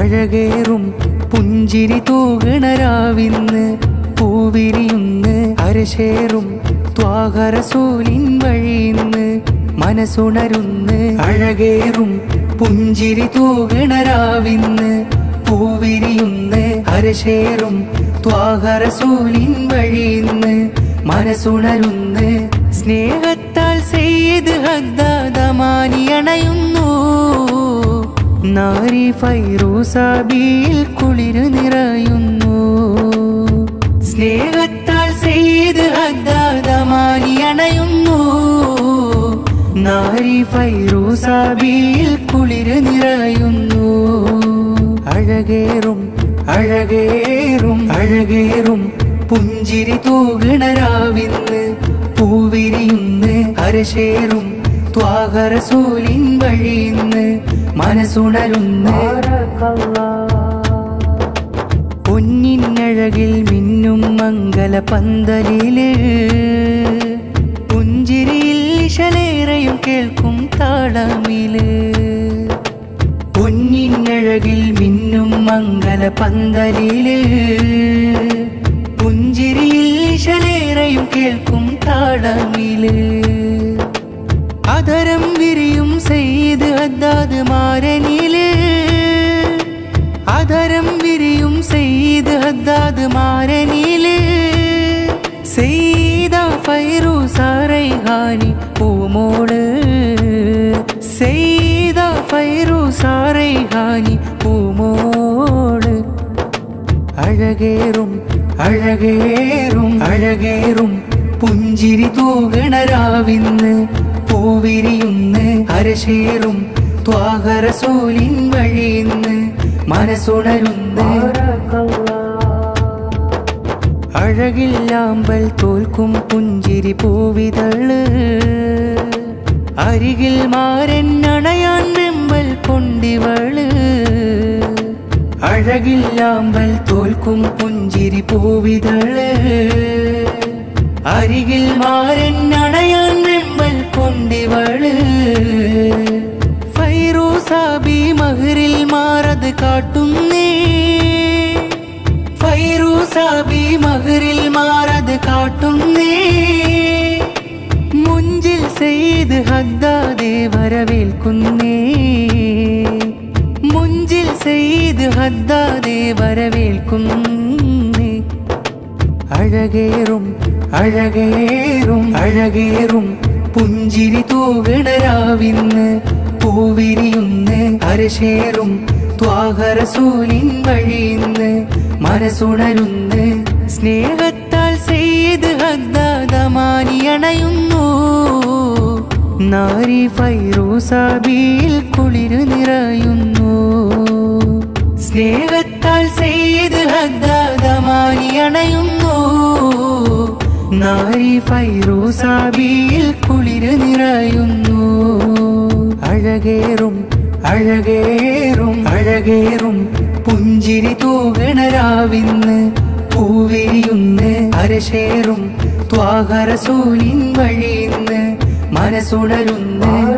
അഴകേറും പുഞ്ചിരി തൂകണരാവിന്ന് പൂവിരിയുന്ന് അരശേറും ത്വാഹരസൂലിൻ വഴിയിന്ന് മനസ്സുണരുന്ന് അഴകേറും പുഞ്ചിരി തൂകണരാവിന്ന് പൂവിരിയുന്ന് അരശേറും ത്വാഹരസൂലിൻ വഴിയിന്ന് മനസ്സുണരുന്ന് സ്നേഹത്താൽ ചെയ്ത് ഹദ്ദാദമാനി അണയുന്നു നാരി ഫൈറൂസാബിയിൽ കുളിര് നിറയുന്നു. സ്നേഹത്താൽ ചെയ്ത് അഗാതമായി അണയുന്നു. നാരി ഫൈറൂസാബിയിൽ കുളിര് നിറയുന്നു. അഴകേറും അഴകേറും അഴകേറും പുഞ്ചിരി തൂകിണരാവിന്ന് പൂവിരിയുന്ന് അരശേറും ത്വാഹരസൂലിൻ വഴിയിന്ന് മനസ്സുണരുന്ന്. പൊന്നിനഴകിൽ മിന്നും മംഗല പന്തലിൽ പുഞ്ചിരിയിൽ ഇശലേറയും കേൾക്കും താളമിൽ. പൊന്നിനഴകിൽ മിന്നും മംഗല പന്തലിൽ പുഞ്ചിരിയിൽ ഇശലേറയും കേൾക്കും താളമിൽ. അതരം വിരിയും ചെയ്ത് ഹദ്ദാദ് മാരനിൽ. അതരം വിരിയും ചെയ്ത് ഹദ്ദാദ് മാരനിൽ. സെയ്ത ഫൈറു സാറൈഹാനി പൂമോൾ. സെയ്ത ഫൈറു സാറൈഹാനി പൂമോൾ. അഴകേറും അഴകേറും അഴകേറും. പുഞ്ചിരി തൂകണരാവിന്ന് പൂവിരിയുന്ന് അരശേറും ത്വാഹരസൂലിൻ വഴിയുന്ന് മനസ്സുണരുന്ന്. അഴകില്ലാമ്പൽ തോൽക്കും പുഞ്ചിരി പൂവിതൾ. അരികിൽ മാരൻ അണയാൻ വെമ്പൽ കൊണ്ടിവൾ. അഴകില്ലാമ്പൽ തോൽക്കും പുഞ്ചിരി പൂവിതൾ. അരികിൽ മാരൻ അണയാൻ കൊണ്ടിവൾ ഫൈറൂസാബി മഹറിൽ മാറത് കാട്ടുന്നേ. ഫൈറൂസാബി മഹറിൽ മാറത് കാട്ടുന്നേ. മുഞ്ചിൽ സെയ്ത് ഹദ്ദാദെ വരവേൽക്കുന്നേ. മുഞ്ചിൽ സെയ്ത് ഹദ്ദാദെ വരവേൽക്കുന്നേ. അഴകേറും അഴകേറും അഴകേറും. പുഞ്ചിരി തൂവിടരാവിന്ന് പൂവിരിയുന്ന് അരശേറും ത്വാഹരസൂലിൻ വഴിയിന്ന് മനസ്സുണരുന്ന് സ്നേഹത്താൽ ചെയ്ത് ഹദ്ദാദമാനിയണയുന്നു നാരി ഫൈറൂസാബിയിൽ കുളിരു നിറയുന്നു. സ്നേഹത്താൽ ചെയ്ത് ഹദ്ദാദമാനി അണയുന്നു നാരി ഫൈറൂസാബിയിൽ കുളിര് നിറയുന്നു. അഴകേറും അഴകേറും അഴകേറും പുഞ്ചിരി തൂകണരാവിന്ന് പൂവിരിയുന്ന് അരശേറും ത്വാഹരസൂലിൻ വഴിയിന്ന് മനസ്സുണരുന്ന്